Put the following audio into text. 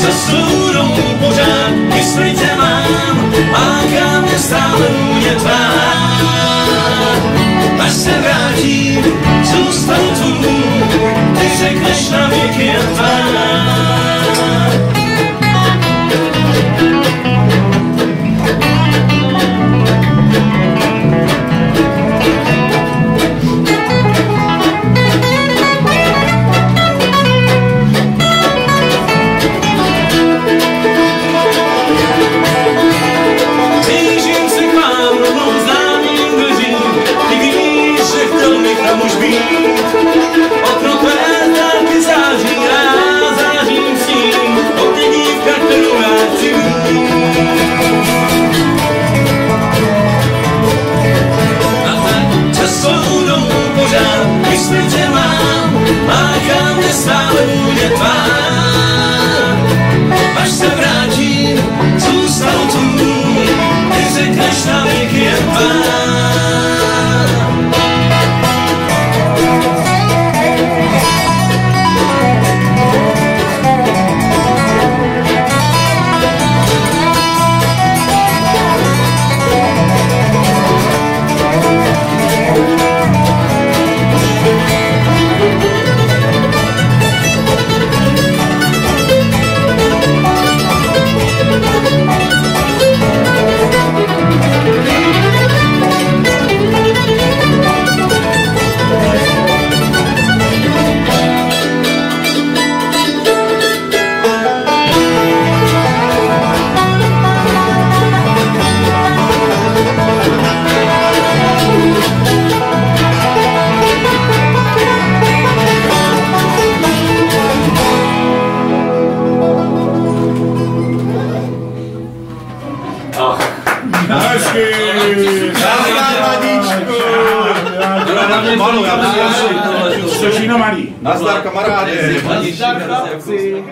Časou pořád, mysli tě mám, láká mě stále vůně tvá. Až se vrátím, zůstanu tu, mysli tě mám, láká mě stále vůně tvá. Malou, já bych Jsi malý. Nazdar kamarádi. Nazdar, chlapci.